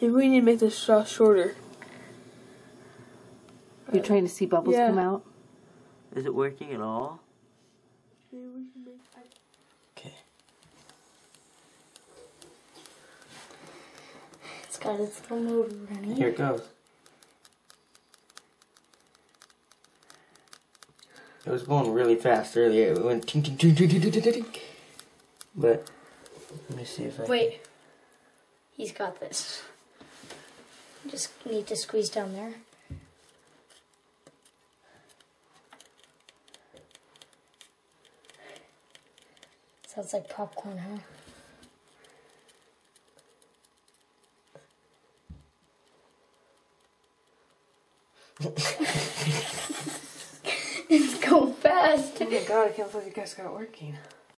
Maybe we need to make the straw shorter. You're trying to see bubbles Yeah. come out? Is it working at all? Maybe we can make. Okay. It's got its little motor running. Here it goes. It was going really fast earlier. It went ting ting ting ting ting ting ting. ting. But let me see if I. Wait. He's got this. Just need to squeeze down there. Sounds like popcorn, huh? it's going fast. Oh my god, I can't believe you guys got it working.